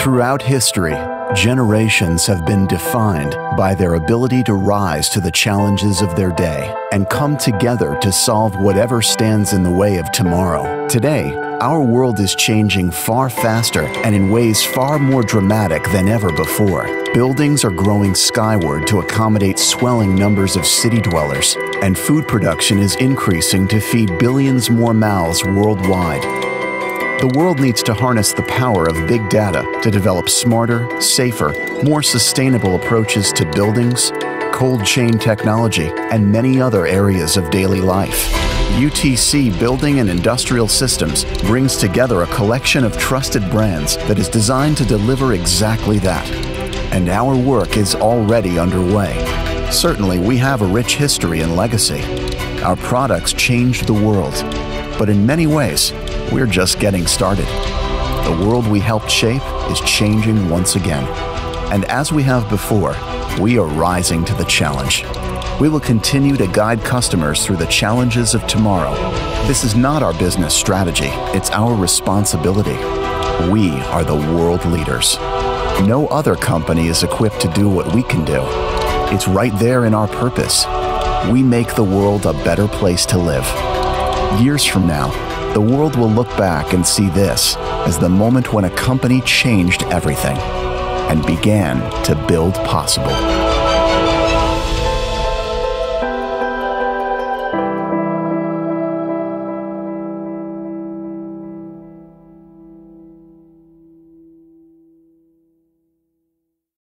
Throughout history, generations have been defined by their ability to rise to the challenges of their day and come together to solve whatever stands in the way of tomorrow. Today, our world is changing far faster and in ways far more dramatic than ever before. Buildings are growing skyward to accommodate swelling numbers of city dwellers, and food production is increasing to feed billions more mouths worldwide. The world needs to harness the power of big data to develop smarter, safer, more sustainable approaches to buildings, cold chain technology, and many other areas of daily life. UTC Building and Industrial Systems brings together a collection of trusted brands that is designed to deliver exactly that. And our work is already underway. Certainly, we have a rich history and legacy. Our products changed the world, but in many ways, we're just getting started. The world we helped shape is changing once again. And as we have before, we are rising to the challenge. We will continue to guide customers through the challenges of tomorrow. This is not our business strategy, it's our responsibility. We are the world leaders. No other company is equipped to do what we can do. It's right there in our purpose. We make the world a better place to live. Years from now, the world will look back and see this as the moment when a company changed everything and began to build possible.